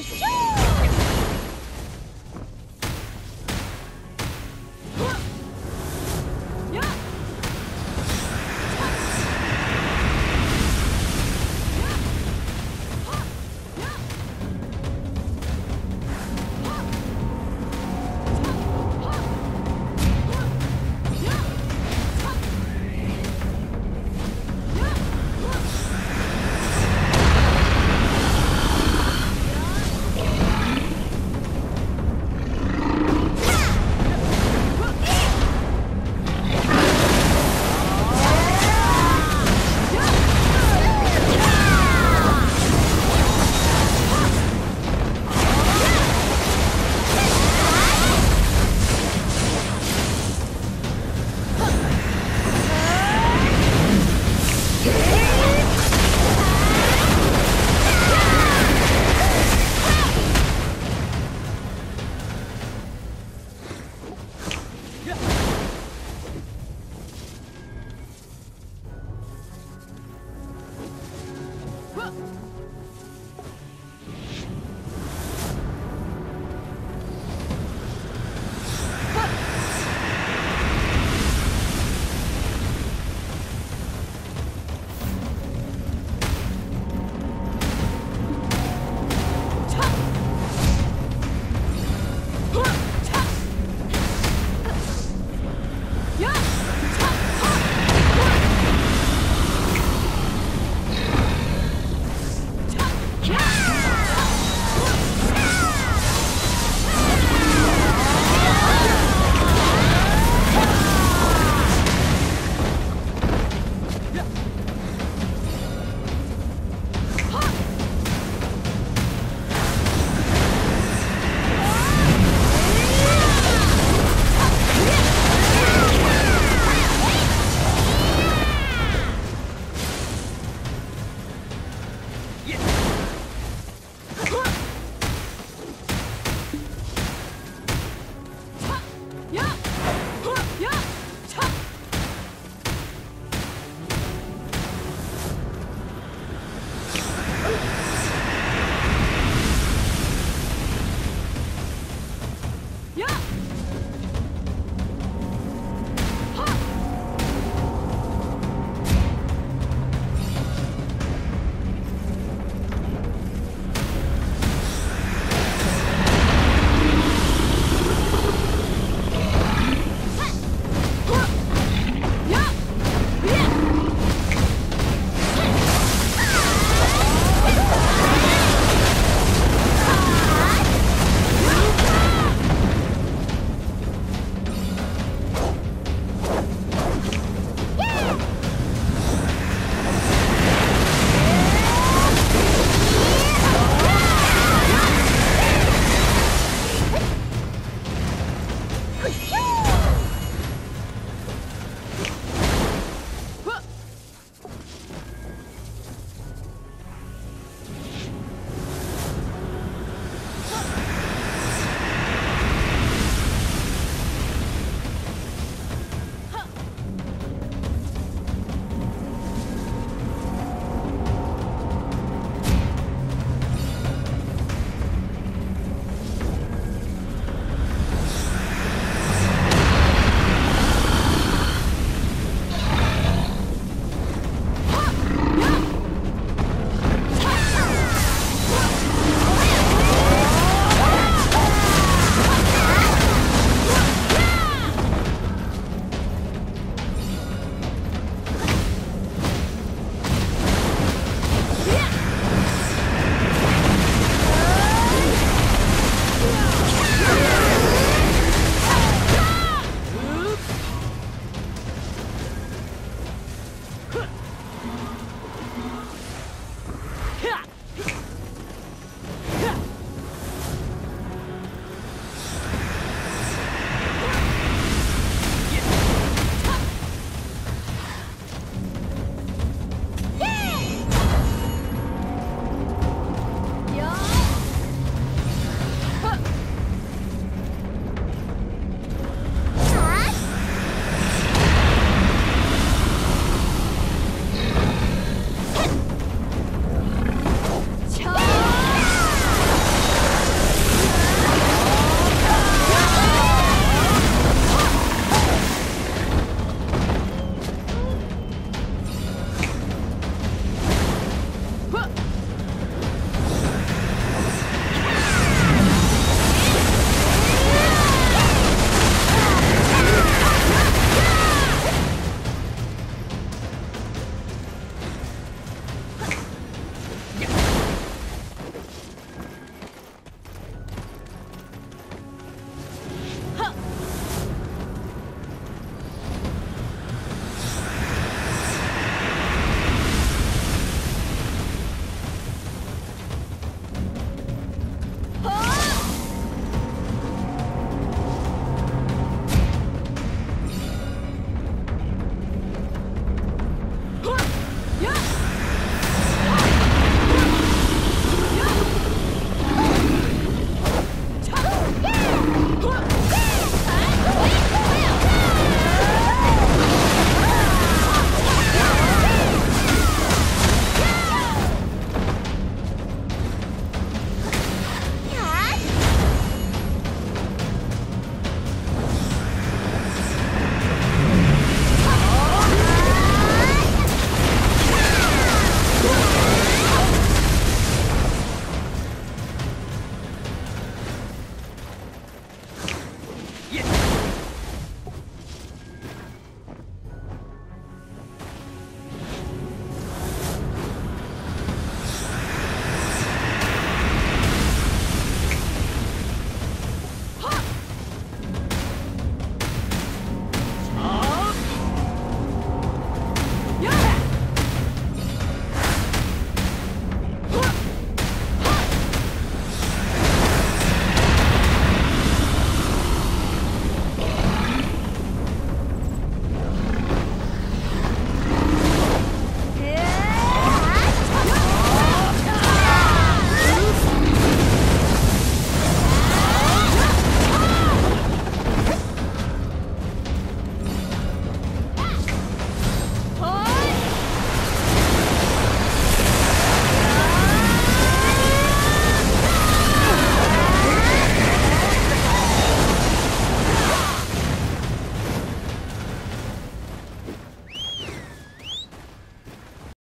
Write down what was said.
Shoo!